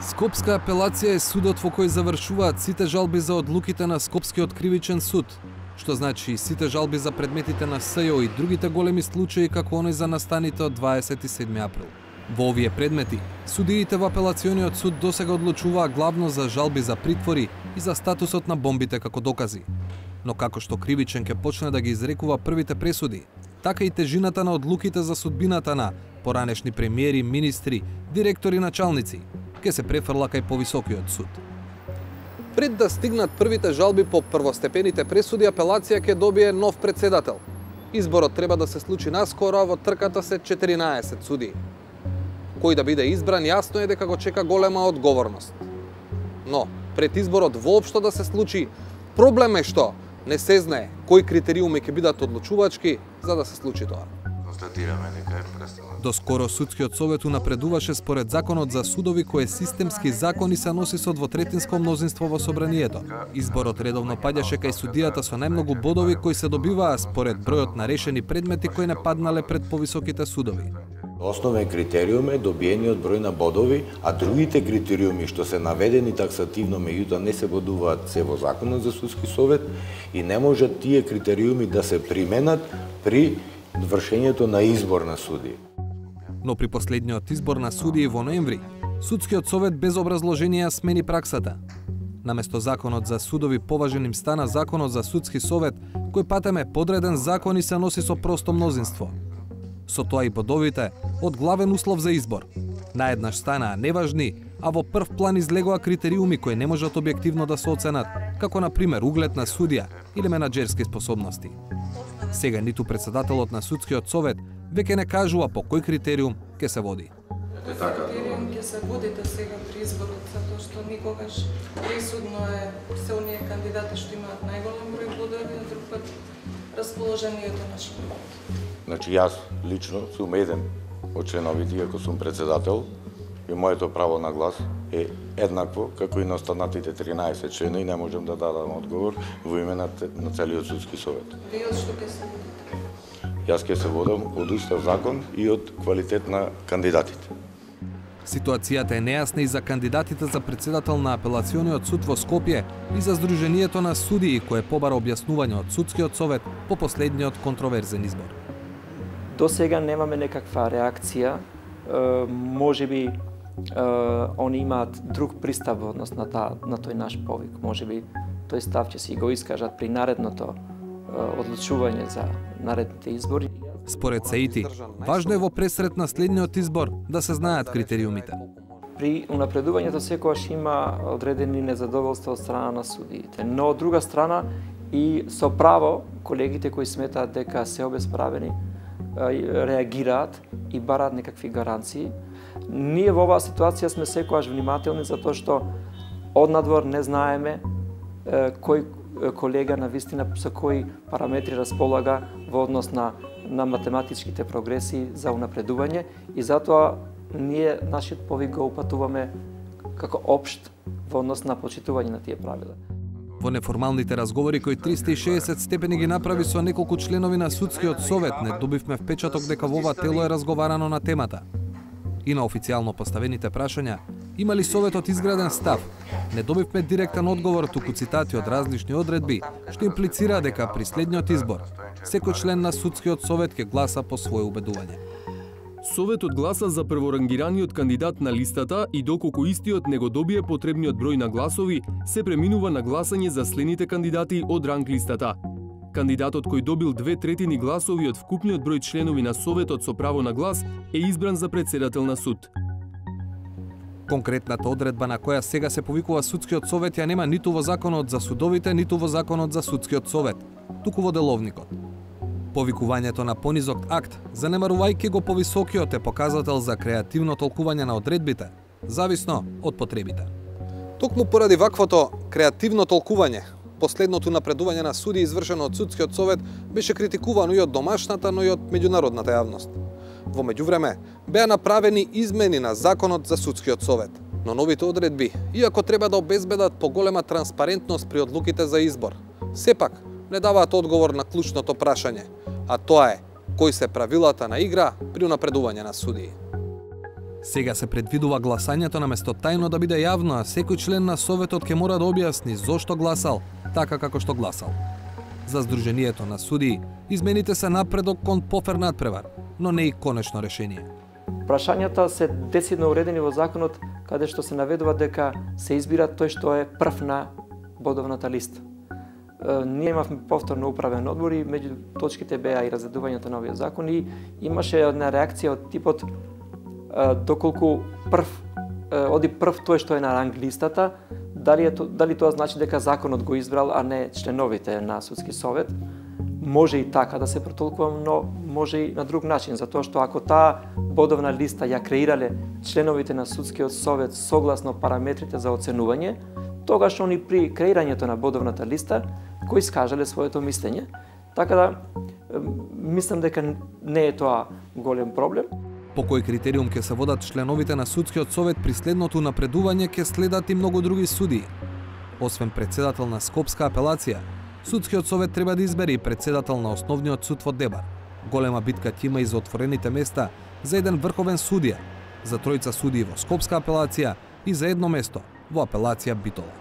Скопска апелација е судот во кој завршуваат сите жалби за одлуките на Скопскиот кривичен суд, што значи сите жалби за предметите на СЈО и другите големи случаи како оној за настаните од 27 април. Во овие предмети, судиите во апелациониот суд досега одлучуваа главно за жалби за притвори и за статусот на бомбите како докази. Но како што кривичен ке почне да ги изрекува првите пресуди, така и тежината на одлуките за судбината на поранешни премиери, министри, директори и началници, ке се префрла кај повисокиот суд. Пред да стигнат првите жалби по првостепените пресуди, апелација ќе добие нов председател. Изборот треба да се случи наскоро, а во трката се 14 суди. Кој да биде избран, јасно е дека го чека голема одговорност. Но, пред изборот воопшто да се случи, проблем е што не се знае кои критериуми ќе бидат одлучувачки за да се случи тоа констатираме дека е престанал. Доскоро судскиот совет напредуваше според законот за судови кој системски закони се носи со двотретинско мнозинство во собранието. Изборот редовно паѓаше кај судијата со најмногу бодови кои се добиваа според бројот на решени предмети кои не паднале пред повисоките судови. Основен критериум е добиениот број на бодови, а другите критериуми што се наведени таксативно меѓутоа не се бодуваат се во законот за судски совет и не можат тие критериуми да се применат при вршењето на избор на суди. Но при последниот избор на судии во ноември, судскиот совет без образложение смени праксата. Наместо законот за судови поважен им стана законот за судски совет, кој патеме подреден закон и се носи со просто мнозинство. Со тоа и бодовите од главен услов за избор. Наеднаш станаа неважни, а во прв план излегоа критериуми кои не можат објективно да се оценат, како на пример углед на судија или менаџерски способности. Сега ниту председателот на судскиот совет веќе не кажува по кој критериум ќе се води. Кој критериум ќе се водите сега при изборот, затоа што никогаш присудно е се оние кандидати што имаат најголем број бодови, а друг пат расположението на членот. Значи јас лично сум еден од членовите, иако сум председател, и моето право на глас е еднакво како и на останатите 13 члена и не можам да дадам одговор во име на, на целиот судски совет. Што ќе се? Јас ќе се водам од устав закон и од квалитет на кандидатите. Ситуацијата е нејасна и за кандидатите за председател на апелациониот суд во Скопје и за Сдруженијето на судии кое побара објаснување од судскиот совет по последниот контроверзен избор. До сега немаме некаква реакција, може би они имаат друг пристап во однос на, та, на тој наш повик. Може би тој став ќе си го искажат при наредното одлучување за наредните избори. Според Саити, важно е во пресред на следниот избор да се знаат критериумите. При унапредувањето секогаш има одредени незадоволства од страна на судиите, но од друга страна и со право колегите кои сметаат дека се обесправени реагираат и бараат некакви гаранции Ние во оваа ситуација сме секојаш внимателни затоа што од надвор не знаеме кој колега на вистина со кои параметри располага во однос на на математичките прогреси за унапредување и затоа ние нашиот повик го упатуваме како општ во однос на почитување на тие правила. Во неформалните разговори кои 360 степени ги направи со неколку членови на судскиот совет, не добивме впечаток дека во ова тело е разговарано на темата и на официјално поставените прашања, има ли Советот изграден став? Не добивме директен одговор, туку цитати од различни одредби, што имплицира дека при следниот избор, секој член на Судскиот совет ќе гласа по своје убедување. Советот гласа за прворангираниот кандидат на листата и доколку истиот не го добие потребниот број на гласови, се преминува на гласање за следните кандидати од ранг листата. Кандидатот кој добил две третини гласови од вкупниот број членови на Советот со право на глас е избран за председател на суд. Конкретната одредба на која сега се повикува судскиот совет ја нема ниту во законот за судовите, ниту во законот за судскиот совет, туку во деловникот. Повикувањето на понизок акт, занемарувајќи го повисокиот е показател за креативно толкување на одредбите, зависно од потребите. Токму поради ваквото креативно толкување, последното напредување на суди извршено од судскиот совет беше критикувано и од домашната, но и од меѓународната јавност. Во меѓувреме, беа направени измени на законот за судскиот совет, но новите одредби, иако треба да обезбедат поголема транспарентност при одлуките за избор, сепак не даваат одговор на клучното прашање, а тоа е кои се правилата на игра при напредување на судии. Сега се предвидува гласањето на место тајно да биде јавно, а секој член на советот ќе мора да објасни зошто гласал, така како што гласал. За Сдруженијето на судии, измените се напредок кон пофер надпревар, но не и конечно решение. Прашањата се децидно уредени во законот каде што се наведува дека се избира тој што е прв на бодовната листа. Ние имавме повторно управен одбор и меѓу точките беа и разредувањето на овие закони. и имаше една реакција од типот доколку прв оди прв тој што е на ранг листата, дали е дали тоа значи дека законот го избрал а не членовите на судски совет? Може и така да се протолкува, но може и на друг начин, затоа што ако таа бодовна листа ја креирале членовите на судскиот совет согласно параметрите за оценување, тогаш они при креирањето на бодовната листа го искажале своето мислење. Така да, мислам дека не е тоа голем проблем. По кој критериум ќе се водат членовите на судскиот совет при следното напредување ќе следат и многу други суди. Освен председател на Скопска апелација, судскиот совет треба да избере и председател на основниот суд во Дебар. Голема битка ќе има и за отворените места за еден врховен судија, за тројца судии во Скопска апелација и за едно место во апелација Битола.